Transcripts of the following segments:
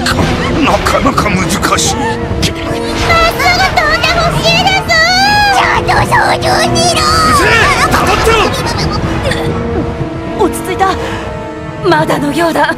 かなか難しい。まっすぐ飛んでほしいですちゃんと操縦にろうぜえ黙ってろ。落ち着いた。まだのようだ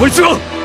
こい？